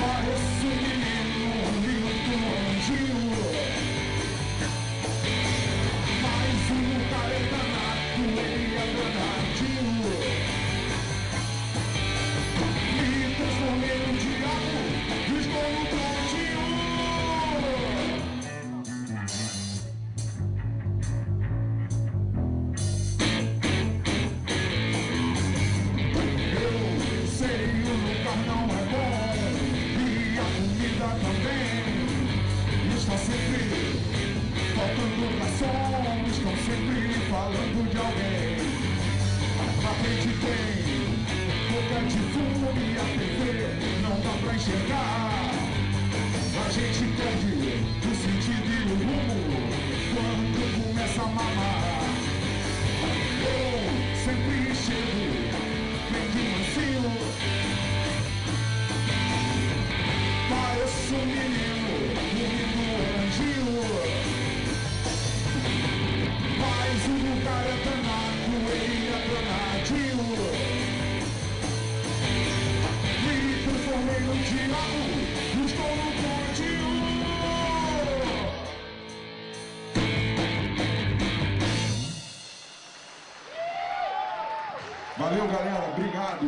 Mas o um caretanato tá ele é danadinho Estão sempre faltando garçons Estão sempre falando de alguém. Na frente tem boca de fumo e a TV Não dá pra enxergar. A gente perde o sentido e o rumo Quando começa a mamar. Eu sempre chego bem de mansinho. Pareço um menino Valeu, galera. Obrigado.